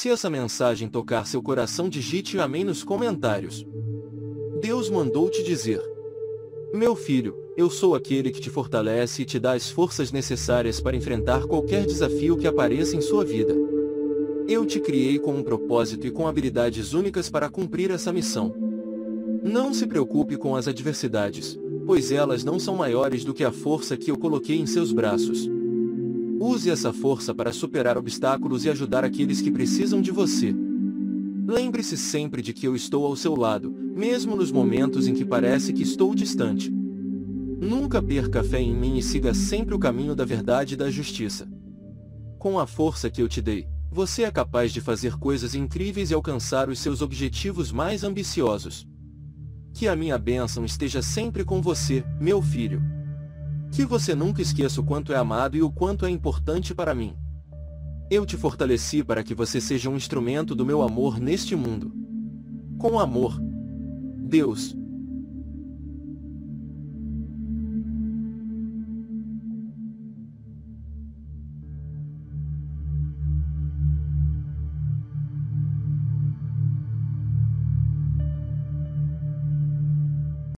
Se essa mensagem tocar seu coração, digite amém nos comentários. Deus mandou te dizer: Meu filho, eu sou aquele que te fortalece e te dá as forças necessárias para enfrentar qualquer desafio que apareça em sua vida. Eu te criei com um propósito e com habilidades únicas para cumprir essa missão. Não se preocupe com as adversidades, pois elas não são maiores do que a força que eu coloquei em seus braços. Use essa força para superar obstáculos e ajudar aqueles que precisam de você. Lembre-se sempre de que eu estou ao seu lado, mesmo nos momentos em que parece que estou distante. Nunca perca fé em mim e siga sempre o caminho da verdade e da justiça. Com a força que eu te dei, você é capaz de fazer coisas incríveis e alcançar os seus objetivos mais ambiciosos. Que a minha bênção esteja sempre com você, meu filho. Que você nunca esqueça o quanto é amado e o quanto é importante para mim. Eu te fortaleci para que você seja um instrumento do meu amor neste mundo. Com amor. Deus,